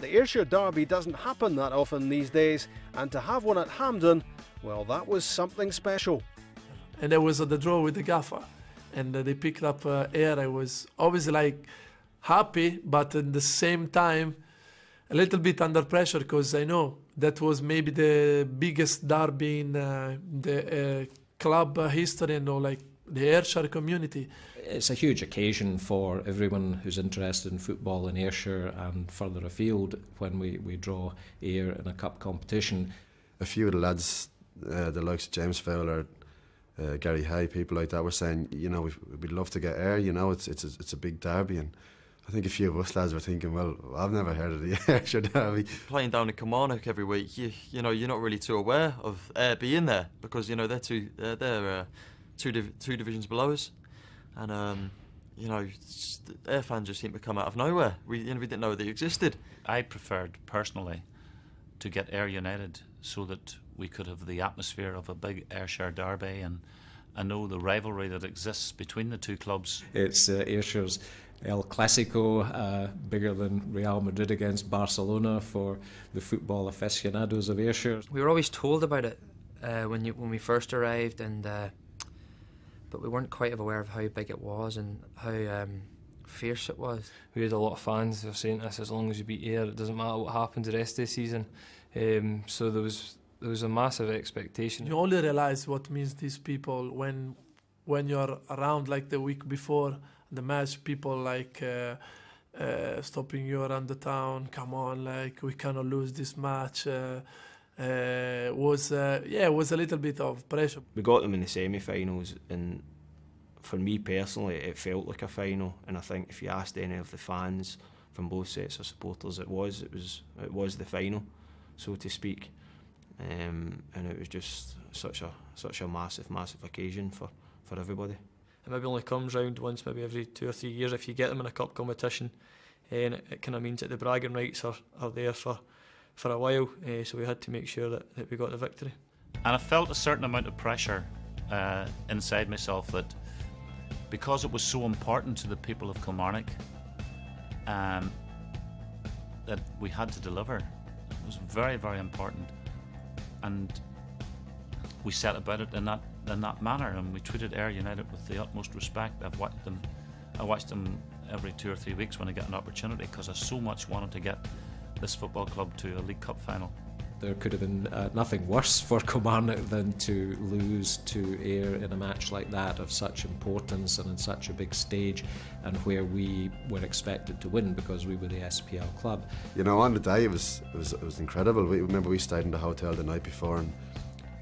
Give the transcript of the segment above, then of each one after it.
The Ayrshire Derby doesn't happen that often these days, and to have one at Hampden, well, that was something special. And there was the draw with the gaffer, and uh, they picked up uh, Ayr. I was obviously like happy, but at the same time, a little bit under pressure because I know that was maybe the biggest derby in uh, the uh, club history and all, like the Ayrshire community. It's a huge occasion for everyone who's interested in football in Ayrshire and further afield when we, we draw Ayr in a cup competition. A few of the lads, uh, the likes of James Fowler, uh, Gary Hay, people like that, were saying, you know, we'd, we'd love to get Ayr. You know, it's it's a, it's a big derby, and I think a few of us lads were thinking, well, I've never heard of the Ayrshire derby. Playing down in Kilmarnock every week, you you know, you're not really too aware of Ayr being there because you know they're two uh, they're uh, two div- two divisions below us, and um, you know, Ayr fans just seem to come out of nowhere. We you know, we didn't know they existed. I preferred personally to get Ayr United so that we could have the atmosphere of a big Ayrshire derby and I know the rivalry that exists between the two clubs. It's uh, Ayrshire's El Clasico, uh, bigger than Real Madrid against Barcelona for the football aficionados of Ayrshire. We were always told about it uh, when you, when we first arrived, and uh, but we weren't quite aware of how big it was and how um, fierce it was. We had a lot of fans who were saying this: as long as you beat Ayr, it doesn't matter what happens the rest of the season. Um, so there was there was a massive expectation. You only realize what means these people when when you're around like the week before the match. People like uh, uh, stopping you around the town. Come on, like we cannot lose this match. Uh, uh was uh, yeah, it was a little bit of pressure. We got them in the semi-finals, and for me personally, it felt like a final. And I think if you asked any of the fans from both sets of supporters, it was it was it was the final, so to speak um, and it was just such a such a massive, massive occasion for, for everybody. It maybe only comes round once, maybe every two or three years if you get them in a cup competition, eh, and it, it kind of means that the bragging rights are, are there for for a while. Uh, so we had to make sure that, that we got the victory. And I felt a certain amount of pressure uh, inside myself that because it was so important to the people of Kilmarnock, um, that we had to deliver. It was very, very important and we set about it in that in that manner, and we treated Ayr United with the utmost respect. I've watched them, I watched them every two or three weeks when I get an opportunity because I so much wanted to get this football club to a League Cup final there could have been uh, nothing worse for Kilmarnock than to lose to Ayr in a match like that of such importance and in such a big stage and where we were expected to win because we were the SPL club. You know, on the day it was it was, it was incredible. We remember we stayed in the hotel the night before and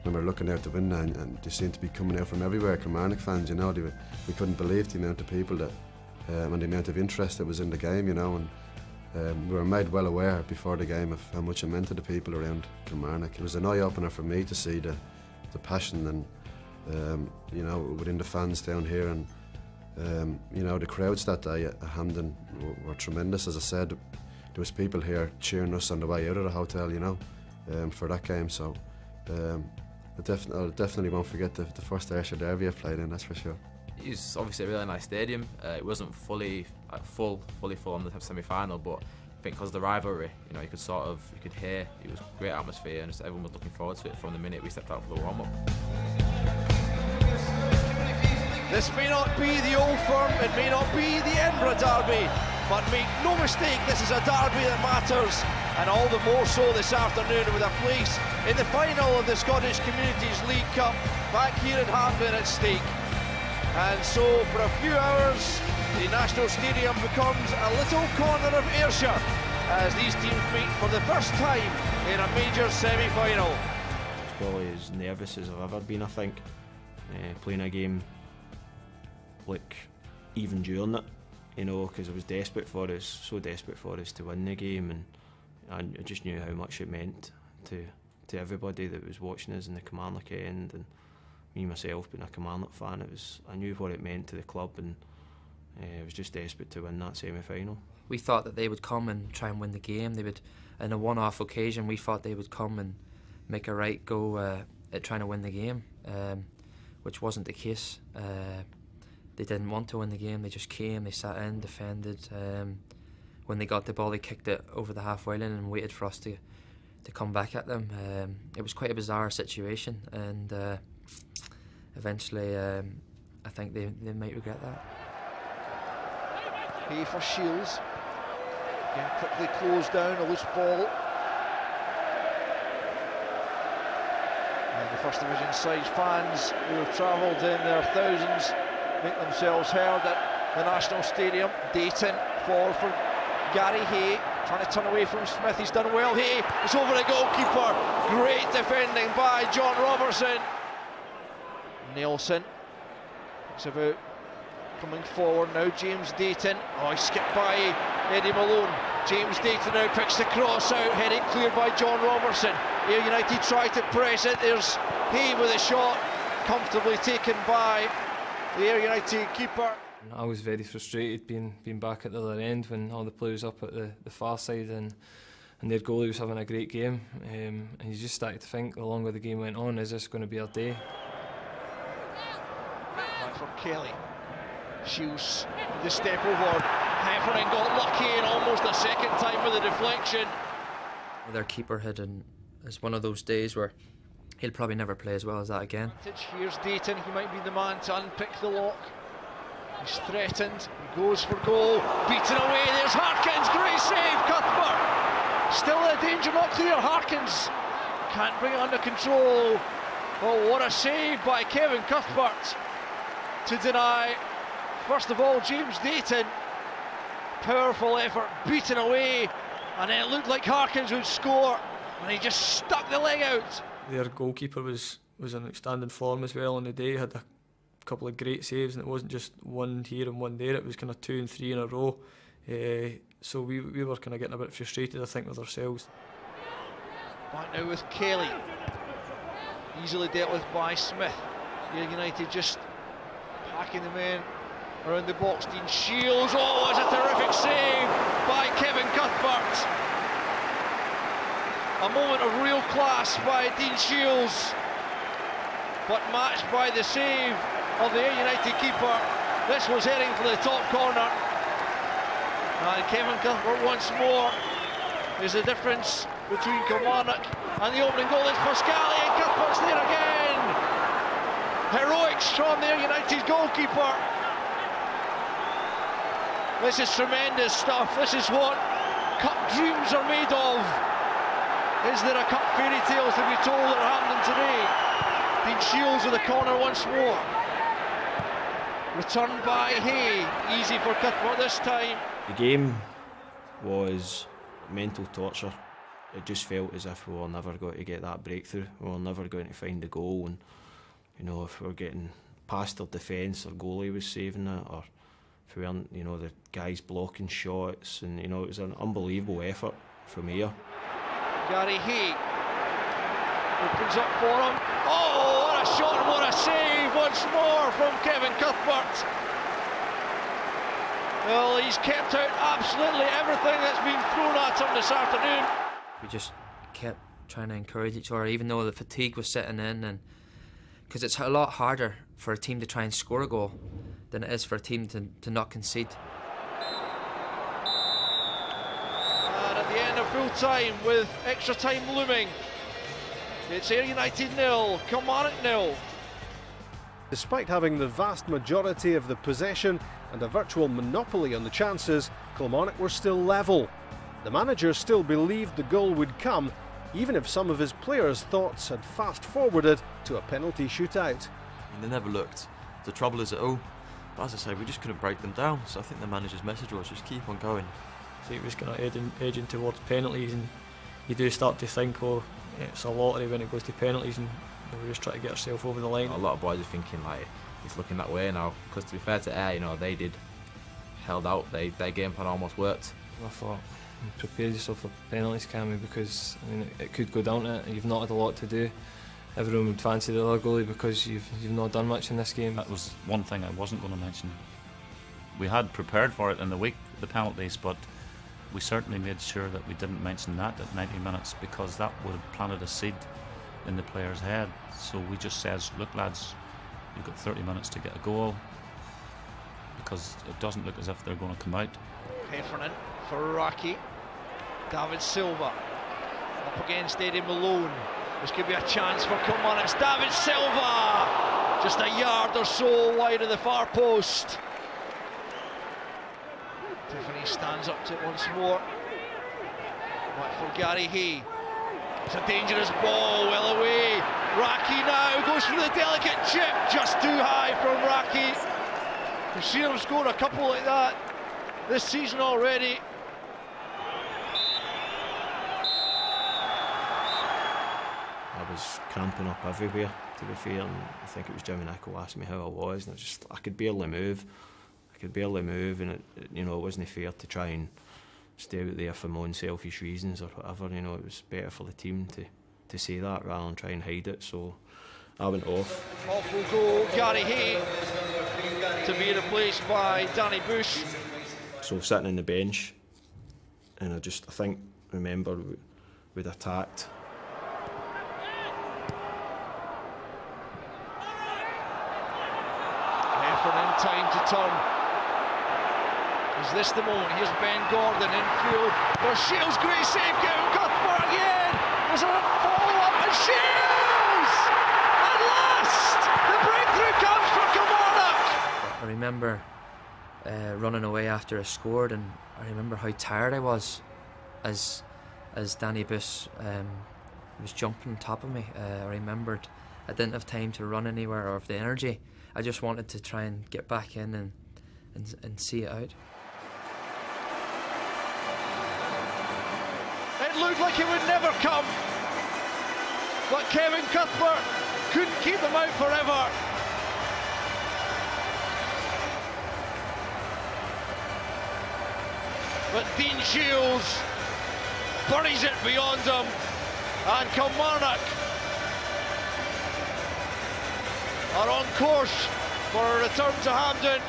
remember looking out the window and, and they seemed to be coming out from everywhere. Kilmarnock fans, you know, were, we couldn't believe the amount of people that um, and the amount of interest that was in the game, you know, and um, we were made well aware before the game of how much it meant to the people around Kilmarnock. It was an eye opener for me to see the, the passion and um, you know within the fans down here and um, you know the crowds that day at Hampden were, were, tremendous. As I said, there was people here cheering us on the way out of the hotel, you know, um, for that game. So um, I, def- I definitely won't forget the, the first Ayrshire derby I played in. That's for sure. It's obviously a really nice stadium. Uh, it wasn't fully like, full, fully full on the semi-final, but I think because of the rivalry, you know, you could sort of you could hear it was great atmosphere, and just everyone was looking forward to it from the minute we stepped out for the warm-up. This may not be the old firm, it may not be the Edinburgh derby, but make no mistake, this is a derby that matters, and all the more so this afternoon with a place in the final of the Scottish Communities League Cup back here in Hampden at stake. And so for a few hours, the National Stadium becomes a little corner of Ayrshire as these teams meet for the first time in a major semi-final. Probably as nervous as I've ever been, I think, uh, playing a game like even during it, you know, because I was desperate for us, so desperate for us to win the game, and I just knew how much it meant to to everybody that was watching us in the Kilmarnock end, and me myself being a Kilmarnock fan, it was I knew what it meant to the club, and uh, I was just desperate to win that semi-final. We thought that they would come and try and win the game. They would, in a one-off occasion, we thought they would come and make a right go uh, at trying to win the game, um, which wasn't the case. Uh, they didn't want to win the game. They just came. They sat in, defended. Um, when they got the ball, they kicked it over the halfway line and waited for us to to come back at them. Um, it was quite a bizarre situation, and uh, eventually, um, I think they, they might regret that. Here for Shiels. Again, quickly closed down, a loose ball. And the First Division side fans who have travelled in their thousands make themselves heard at the National Stadium. Dayton forward for Gary Hay, trying to turn away from Smith. He's done well. Hay is over the goalkeeper. Great defending by John Robertson. Nelson. It's about coming forward now. James Dayton. Oh, he skipped by Eddie Malone. James Dayton now picks the cross out, heading clear by John Robertson. Here United try to press it. There's he with a shot, comfortably taken by the Ayr United keeper. I was very frustrated being being back at the other end when all the players up at the, the far side and and their goalie was having a great game. Um, and you just started to think the longer the game went on, is this going to be our day? From Kelly. Shiels the step over. Heffernan got lucky and almost a second time with a deflection. Their keeper had an, is one of those days where he'll probably never play as well as that again. Here's Dayton, he might be the man to unpick the lock. He's threatened, he goes for goal, beaten away, there's Harkins, great save, Cuthbert. Still a danger, not clear, Harkins can't bring it under control. Oh, what a save by Kevin Cuthbert to deny, first of all, James Dayton. Powerful effort, beaten away, and it looked like Harkins would score, and he just stuck the leg out. Their goalkeeper was was in outstanding form as well on the day. Had a couple of great saves, and it wasn't just one here and one there. It was kind of two and three in a row. Uh, so we we were kind of getting a bit frustrated, I think, with ourselves. Back now with Kelly. Easily dealt with by Smith. United just packing the men around the box. Dean Shiels. Oh, it's a terrific save by Kevin Cuthbert. A moment of real class by Dean Shiels, but matched by the save of the United keeper. This was heading for the top corner. And Kevin Cuthbert once more is the difference between Kilmarnock and the opening goal. It's Pascali and Cuthbert's there again. Heroics from the Ayr United goalkeeper. This is tremendous stuff. This is what cup dreams are made of. Is there a cup fairy tale to be told that at Hampden today? Dean Shiels with the corner once more. Returned by Hay. Easy for Cuthbert this time. The game was mental torture. It just felt as if we were never going to get that breakthrough. We were never going to find the goal. And you know, if we were getting past our defence, our goalie was saving it, or if we weren't, you know, the guys blocking shots, and you know, it was an unbelievable effort from here. Gary Hay opens up for him. Oh, what a shot and what a save once more from Kevin Cuthbert. Well, he's kept out absolutely everything that's been thrown at him this afternoon. We just kept trying to encourage each other, even though the fatigue was setting in, and because it's a lot harder for a team to try and score a goal than it is for a team to, to not concede. And at the end of full time, with extra time looming, it's Ayr United nil, Kilmarnock nil. Despite having the vast majority of the possession and a virtual monopoly on the chances, Kilmarnock were still level. The manager still believed the goal would come, even if some of his players' thoughts had fast forwarded to a penalty shootout. I mean, they never looked the trouble is at all. Oh, but as I say, we just couldn't break them down. So I think the manager's message was just keep on going. So it was kind of edging, edging towards penalties, and you do start to think, oh, it's a lottery when it goes to penalties, and we just try to get ourselves over the line. A lot of boys are thinking like it's looking that way now. Because to be fair to Ayr, you know they did held out. They their game plan almost worked. I thought, prepare yourself for penalties, Cammy, because I mean it, it could go down to it. You've not had a lot to do. Everyone would fancy the other goalie because you've you've not done much in this game. That was one thing I wasn't going to mention. We had prepared for it in the week, the penalties, but we certainly made sure that we didn't mention that at 90 minutes because that would have planted a seed in the player's head. So we just says, look lads, you've got 30 minutes to get a goal because it doesn't look as if they're going to come out. Heffernan for Racchi. David Silva up against Eddie Malone. This could be a chance for Kilmarnock. It's David Silva! Just a yard or so wide of the far post. Tiffany stands up to it once more. Right for Gary Hay. It's a dangerous ball, well away. Racchi now goes for the delicate chip, just too high from Racchi. We've seen him score a couple like that this season already. Was cramping up everywhere, to be fair, and I think it was Jimmy Nicholl asked me how I was, and I just I could barely move. I could barely move, and it, it, you know it wasn't fair to try and stay out there for my own selfish reasons or whatever. You know, it was better for the team to to say that rather than try and hide it. So I went off. Off will go Gary Hay to be replaced by Danny Buijs. So sitting on the bench, and I just I think remember we'd attacked. Heffernan Is this the moment? Here's Ben Gordon infield for Shiels. Great save, Kevin Cuthbert again. Was a follow up and Shiels! At last, the breakthrough comes for Kilmarnock. I remember uh, running away after I scored, and I remember how tired I was as as Danny Buijs um, was jumping on top of me. Uh, I remembered I didn't have time to run anywhere or have the energy. I just wanted to try and get back in and and, and see it out. It looked like it would never come. But Kevin Cuthbert couldn't keep them out forever. But Dean Shiels buries it beyond them, And Kilmarnock are on course for a return to Hampden.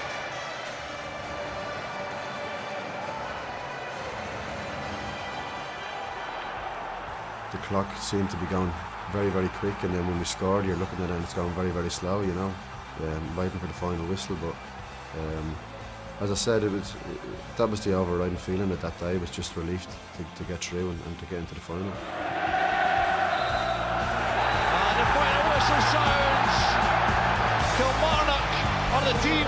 the clock seemed to be going very, very quick, and then when we scored, you're looking at it and it's going very, very slow, you know, um, waiting for the final whistle. But um, as I said, it was that was the overriding feeling at that day was just relief to, to get through and, and to get into the final. And the final whistle sounds. Team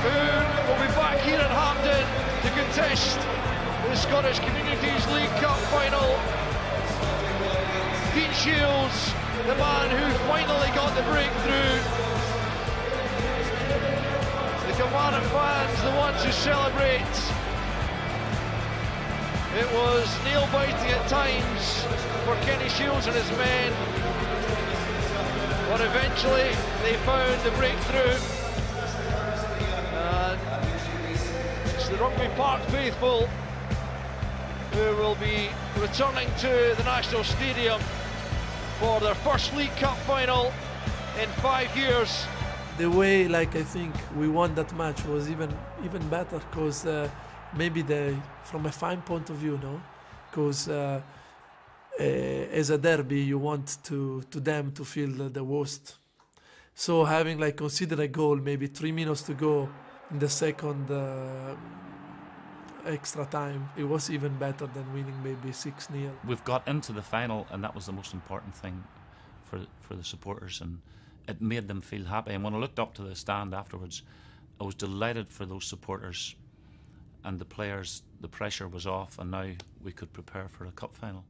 who will be back here at Hampden to contest the Scottish Communities League Cup final. Dean Shiels, the man who finally got the breakthrough. The Kilmarnock fans, the ones who celebrate. It was nail-biting at times for Kenny Shiels and his men. But eventually they found the breakthrough. Rugby Park faithful who will be returning to the National Stadium for their first League Cup final in five years. The way, like I think we won that match was even even better because uh, maybe the from a fine point of view, no, because uh, uh, as a derby you want to to them to feel the, the worst. So having like considered a goal, maybe three minutes to go in the second uh, extra time, it was even better than winning maybe six 0 We've got into the final, and that was the most important thing for for the supporters, and it made them feel happy. And when I looked up to the stand afterwards, I was delighted for those supporters and the players. The pressure was off, and now we could prepare for a cup final.